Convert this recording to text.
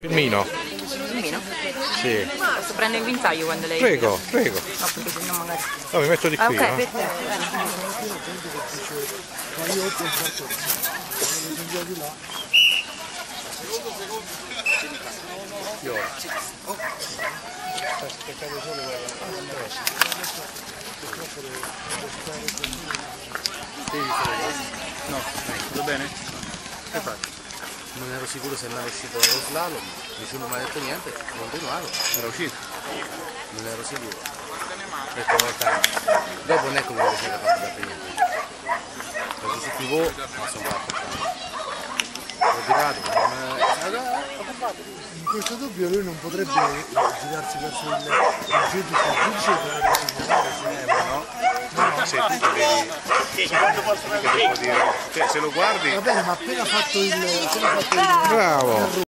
Filmino? Filmino? Sì. Posso prendere il guinzaglio quando lei... Prego, prego. No, perché se no magari... No, mi metto di Ah, qui, ok, no? perfetto. bene. No, tutto bene? Che fai? Non ero sicuro se andava uscito dallo slalom, nessuno mi ha detto niente, ho continuato, Era uscito? non ero sicuro. Per come sta. Dopo non è come si era fatto da prima. Così si pivò, ma sono fatto. Ho tirato, ma In questo dubbio lui non potrebbe girarsi verso il, il giudice, il giudice dovrebbe segnalare se No? Se tu che devi... Che devo dire? Cioè, se lo guardi... Va bene, ma appena fatto il... Appena fatto il Bravo!